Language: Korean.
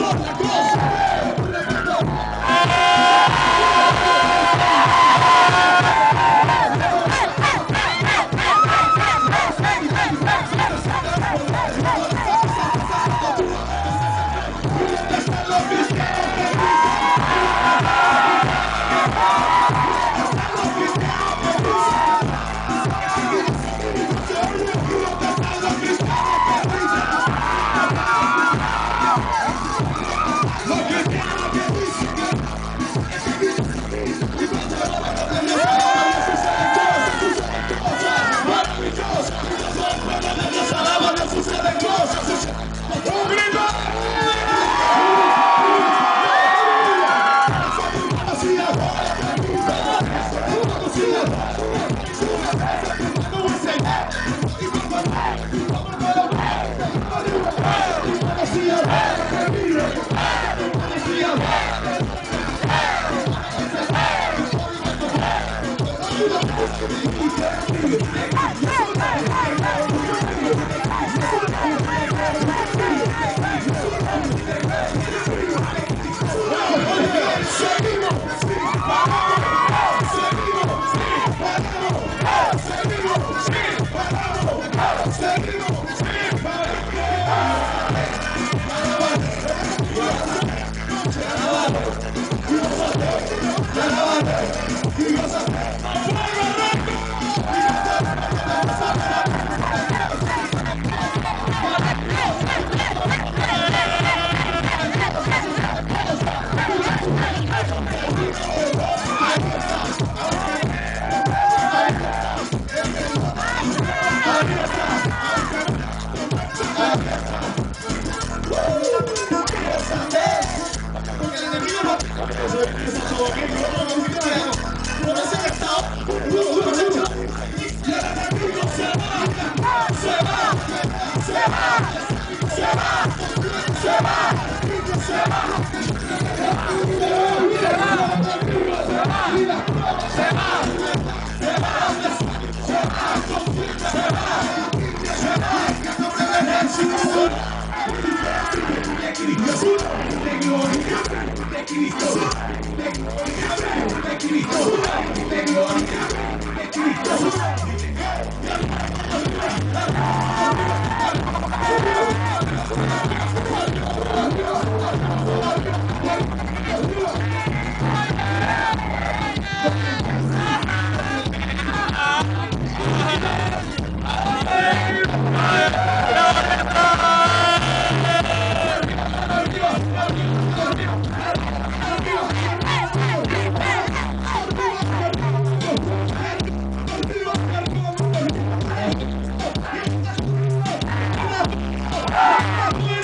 Contra, contra. Hey, hey, hey. Yes, sir. Thank you. Yeah!